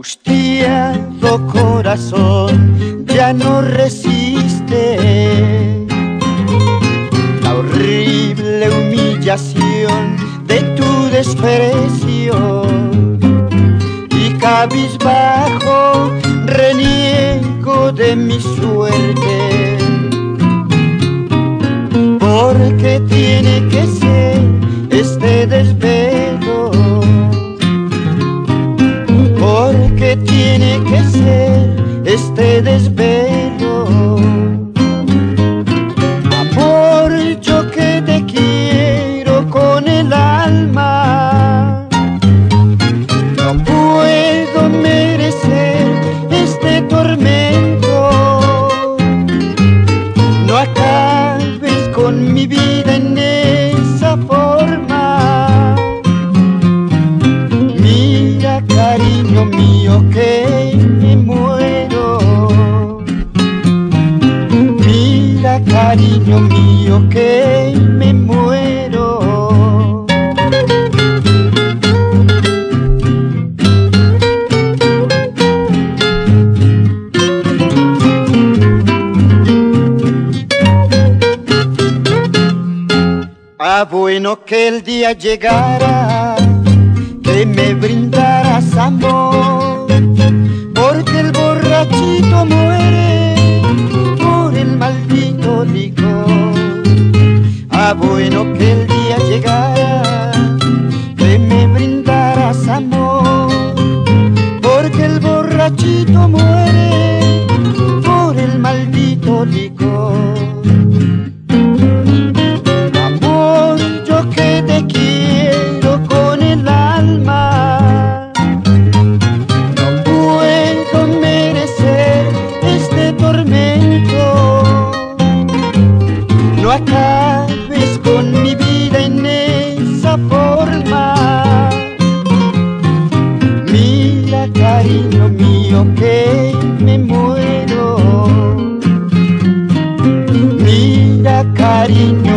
angustiado corazón ya no resiste. La horrible humillación de tu desprecio y cabizbajo reniego de mi suerte. Porque tiene que ser this cariño mío, que me muero. Ah, bueno que el día llegara, que me brindaras amor to tomorrow. cariño.